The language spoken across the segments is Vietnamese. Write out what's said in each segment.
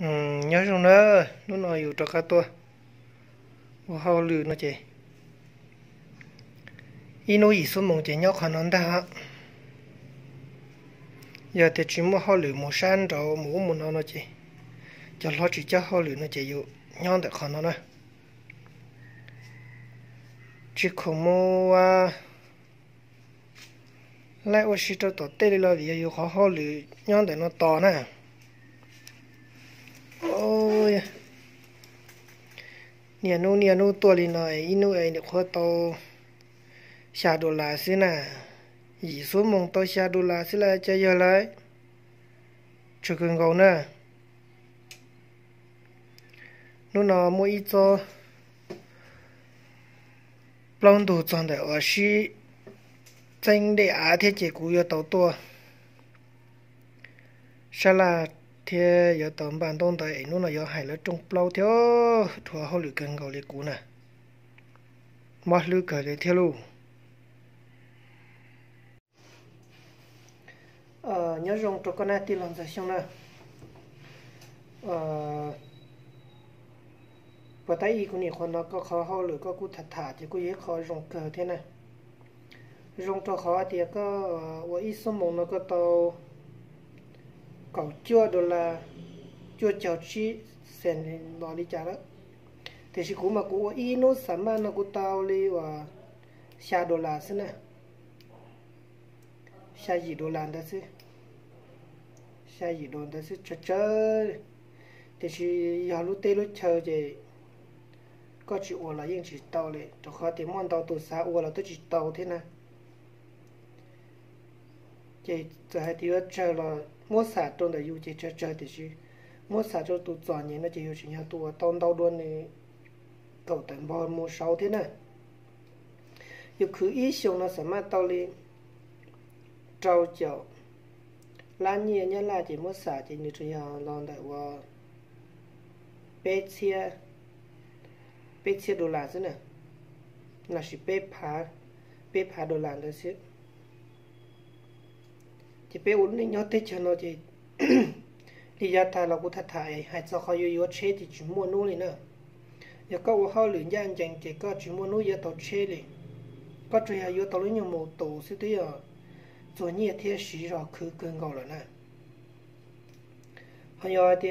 Ừ, nhớ xong đó, nó nói dù cho cá tua và hao lử nó chị inu ý số mong chị nhóc hẳn anh ta hả giờ thì chúng mua hao lưu mua san rồi mua mua nó nó chị cho lo chỉ cho hao lưu nó chị dù nhon được hẳn nó nè chỉ có mua à. Lại ô xí cho tổ tê đi lo vì à, yêu khó lưu lử nhon nó to nè nhà nu nhà nu tua li này inu ấy được khó to xa đồ là xí nè ý số mong to xa đồ là xí là chơi giờ lại chưa cần gấu nè nu nó mua ít cho long đồ chọn để ở xí chân để á thế chỉ cú yêu tàu tua. Sao là thế giờ tầm bàn tôn tại nó là giờ hải là trong bao theo. Thua họ lựa cần gọi là cũ nè. Mà lựa cái để theo luôn. Ờ nhớ dùng cho con này thì làm sao xong nè. Ờ và tại ý của nhiều con nó có khó, họ lựa có cú thật thà thì cú dễ khó dùng cờ thế này dùng cho khó thì có ở ít số mong nó có tàu cậu chưa đó là chưa chào chi sen nó đi trả đó. Thì chỉ cũng mà cũng ít nó sắm mà nó cũng tàu đi và xa đô la xin nè. Xa gì đô la đó chứ xa gì đô đó chứ chờ chờ thì chỉ giờ lúc tê lúc chờ thì có chỉ ô là yên chỉ tàu đi, cho khó thì món tàu từ xa ô là tôi chỉ tàu thế nè. Chỉ giờ hai tiếng chờ là mua xả trong đời yêu chỉ chơi chơi thì chứ mua xả cho tụ chọn nhỉ nó chỉ yêu chỉ nhau tụ tao đau luôn này cầu tận bò mua sáu thế này yêu cứ ý xong nó sẽ mà tao đi trâu chậu lá nhẹ nhá là chỉ mua xả chỉ như chúng nhau lòng đại hòa bé chia bé chia đô la thế này là chỉ bé phá bé phá đô la đó chứ chỉ bé uống nên nhớ tết cho nó chỉ thì ra ta là cũng thật thải hay cho họ yêu chế thì chỉ mua nuôi nữa giờ có họ luyện ra anh chỉ có chỉ mua nuôi giờ tàu chế đi có chuyện hay yêu tàu lấy nhiều một tổ sẽ thấy giờ rồi nhiều thế sĩ rồi cứ cơn gọi là nè. Hay giờ thì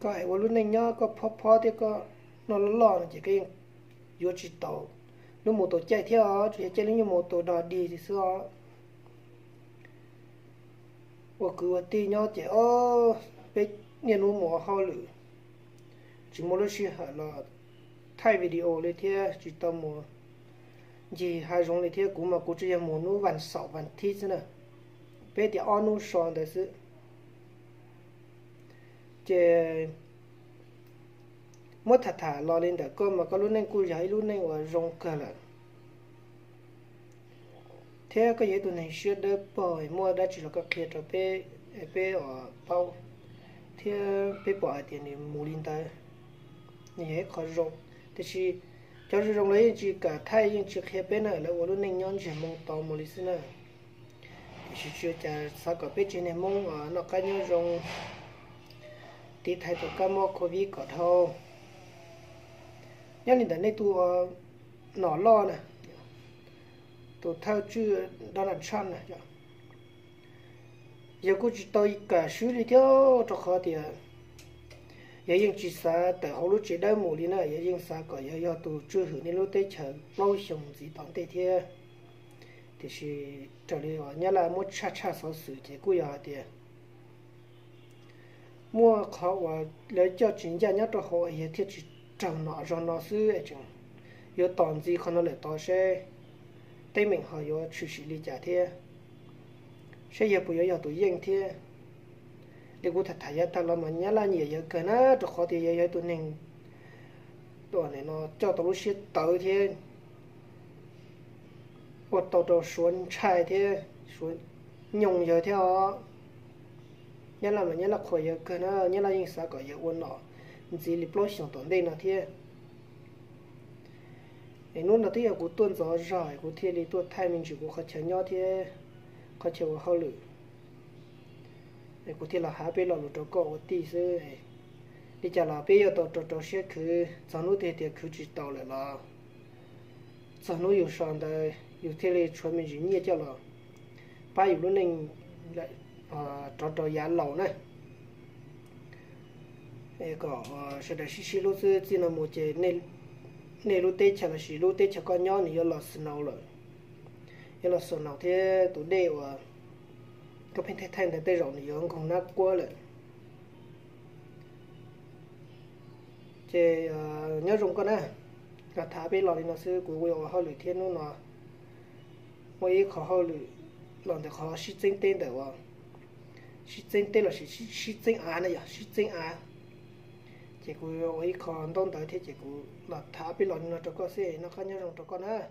có ai uống lúc nhớ, có phó phó thì có nó lo lo chỉ cái yêu chỉ tàu lúc một tổ chạy theo, chỉ chạy lấy nhiều mồ tổ đò đi thì sao 我给我弟娘讲哦，被年路摸好了，只摸了些好了，太 video 那天知道摸，你还用那天估嘛估计也摸路晚少晚天子呢，别的安路上的是，这。mất thật thà lo lên được cơ mà có lúc nên cùi giấy lúc nên ở rong cờ là thế cái gì tụi này chưa đỡ bỏ mua đã chỉ là cái kia cho bé bé ở bao. Thế bé bỏ tiền thì mua linh ta. Như thế khó rong thế chỉ cho rong lấy, chỉ cả thay nhưng chỉ khi bé này là ở lúc này nhon chỉ mong tao mua linh nữa thế chỉ chưa trả sao cả bé trên này mong ở à, nó cái như rong thì thay tụi cái mua covid có thôi nhưng mà này tụi à, nó lo nè to thao chu Donald Trump này cho giờ cũng chỉ tôi cả xử lý theo cho khó thì à, giờ những chỉ sa tại hậu lúc chỉ đau mù đi nè, giờ những sa có giờ giờ tôi chưa hưởng nên lúc tới chờ lâu xong gì bằng tới thế thì sự trở lại họ nhớ là một cha cha sáu sự thì cũng giờ thì à, mua khó và lấy cho chính gia nhất cho họ thì chỉ trồng nọ rồi nọ xứ ấy chẳng giờ toàn gì không nó lại to xe. 对面还有持续的家庭，谁也不要要多硬贴。如果他太阳大了嘛，伢那也要跟那这好的也要多能，多能咯，叫到那些稻田，我到说你差的顺农下的啊，伢那嘛伢那可以跟那伢那用啥个也稳咯，你这里不想到那那天。Ấy nó là của tuần gió rồi của thiên lý tuần thay mình chỉ của khó chờ nhau thế khó chờ của hao lử thì cụ thể là hạ bên là lụt cho có tí sư đi chả là bây giờ tàu tàu tàu xe cứ cho nó thì thì cứ chỉ tàu lại là cho nó yêu sang đây yêu thế này chuẩn mình chỉ nhẹ cho là ba yêu luôn nên lại à trò giá lẩu này cái có sẽ là xí xí lúc xưa chỉ là một cái nên nên lúc tết chả là xí lúc tết chả có nhau thì là snow rồi là snow thế tụi đều à thế phải thay thay rộng rồi thì không nát quá rồi chế nhớ rộng con á cả thả bên lò đi nó sẽ của người họ lười thiên nó nó mỗi khó họ lười lòng thì khó sĩ chính tên được à sĩ chính tên là sĩ sĩ chính á này à sĩ chính á chỉ của mỗi khó đông tới thì chỉ của là thả bị lò nó cho con sẽ nó khó nhớ dùng cho con ha